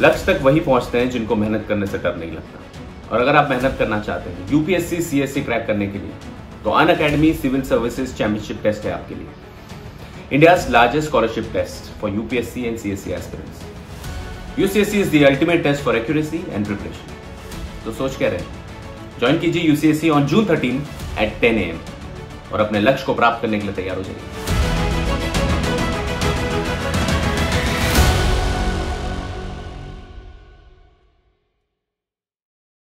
लक्ष्य तक वही पहुँचते हैं जिनको मेहनत करने से डर नहीं लगता। और अगर आप मेहनत करना चाहते हैं यूपीएससी सीएससी क्रैक करने के लिए तो Unacademy civil services championship test है आपके लिए। India's largest scholarship test for UPSC and CSC aspirants UCSC is the ultimate test for accuracy and preparation तो सोच क्या रहे ज्वाइन कीजिए UCSC on June thirteen at ten A और अपने लक्ष्य को प्राप्त करने के लिए तैयार हो जाइए।